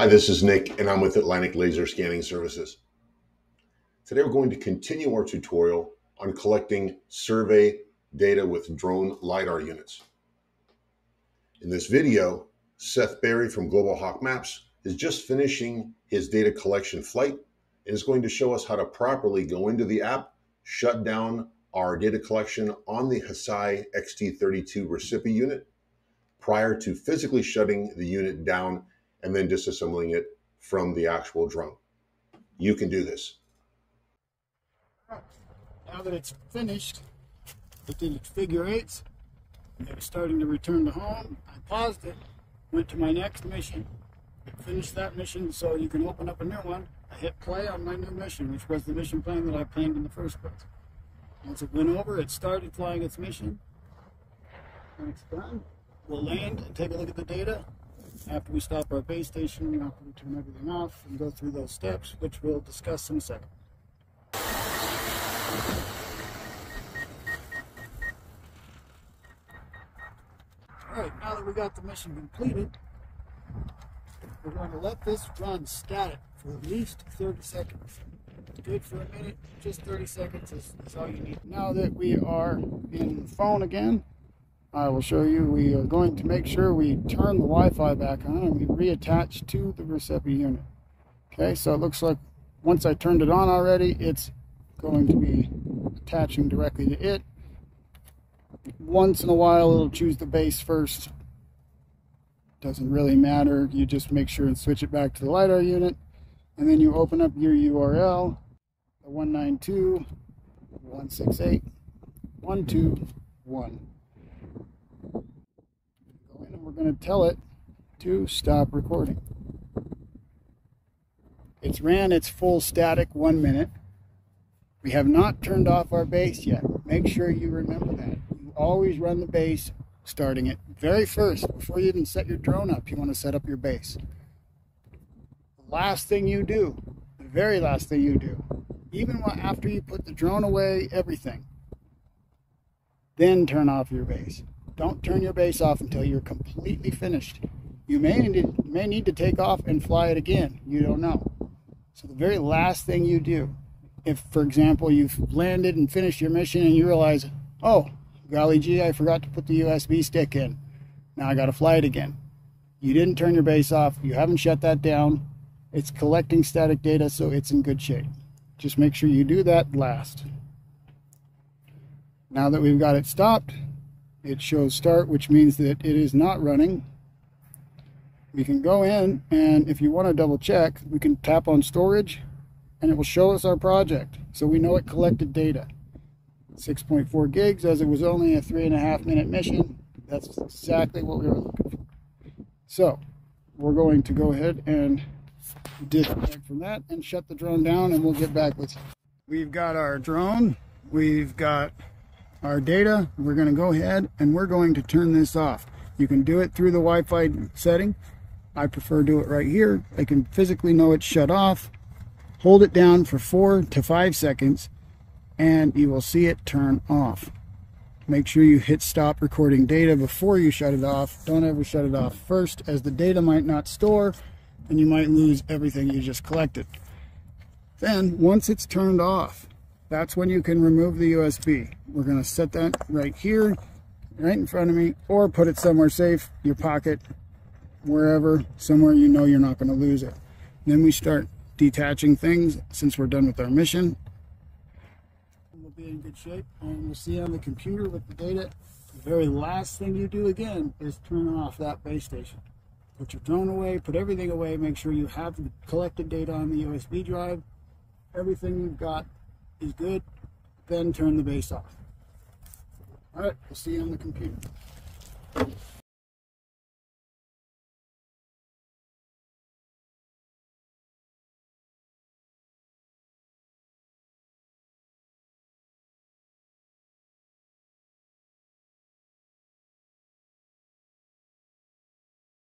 Hi, this is Nick, and I'm with Atlantic Laser Scanning Services. Today we're going to continue our tutorial on collecting survey data with drone LiDAR units. In this video, Seth Berry from Global Hawk Maps is just finishing his data collection flight and is going to show us how to properly go into the app, shut down our data collection on the Hesai XT32 RESEPI unit prior to physically shutting the unit down and then disassembling it from the actual drone. You can do this. Now that it's finished, it did its figure eights. It was starting to return to home. I paused it, went to my next mission, finished that mission so you can open up a new one. I hit play on my new mission, which was the mission plan that I planned in the first place. Once it went over, it started flying its mission. When it's done, we'll land and take a look at the data. After we stop our base station, we after we turn everything off and go through those steps, which we'll discuss in a second. Alright, now that we got the mission completed, we're going to let this run static for at least 30 seconds. Good for a minute, just 30 seconds is, is all you need. Now that we are in phone again, I will show you we are going to make sure we turn the Wi-Fi back on and we reattach to the RESEPI unit. Okay, so it looks like once I turned it on already, it's going to be attaching directly to it. Once in a while, it'll choose the base first. Doesn't really matter. You just make sure and switch it back to the LiDAR unit. And then you open up your URL, the 192.168.121 and we're going to tell it to stop recording. It's ran its full static one minute. We have not turned off our base yet. Make sure you remember that. You always run the base starting it very first. Before you even set your drone up, you want to set up your base. The last thing you do, the very last thing you do, even after you put the drone away, everything, then turn off your base. Don't turn your base off until you're completely finished. You may need, may need to take off and fly it again. You don't know. So the very last thing you do, if, for example, you've landed and finished your mission and you realize, oh, golly gee, I forgot to put the USB stick in. Now I got to fly it again. You didn't turn your base off. You haven't shut that down. It's collecting static data, so it's in good shape. Just make sure you do that last. Now that we've got it stopped, it shows start, which means that it is not running. We can go in and if you want to double check, we can tap on storage and it will show us our project. So we know it collected data. 6.4 gigs as it was only a three and a half minute mission. That's exactly what we were looking for. So we're going to go ahead and disconnect from that and shut the drone down and we'll get back with you. We've got our drone. We've got our data. We're going to go ahead and we're going to turn this off. You can do it through the Wi-Fi setting. I prefer to do it right here. I can physically know it's shut off. Hold it down for four to five seconds and you will see it turn off. Make sure you hit stop recording data before you shut it off. Don't ever shut it off first as the data might not store and you might lose everything you just collected. Then once it's turned off, that's when you can remove the USB. We're to set that right here, right in front of me, or put it somewhere safe, your pocket, wherever, somewhere you know you're not to lose it. Then we start detaching things since we're done with our mission. We'll be in good shape and we'll see on the computer with the data. The very last thing you do again is turn off that base station. Put your drone away, put everything away, make sure you have the collected data on the USB drive. Everything you've got is good, then turn the base off. All right, we'll see you on the computer.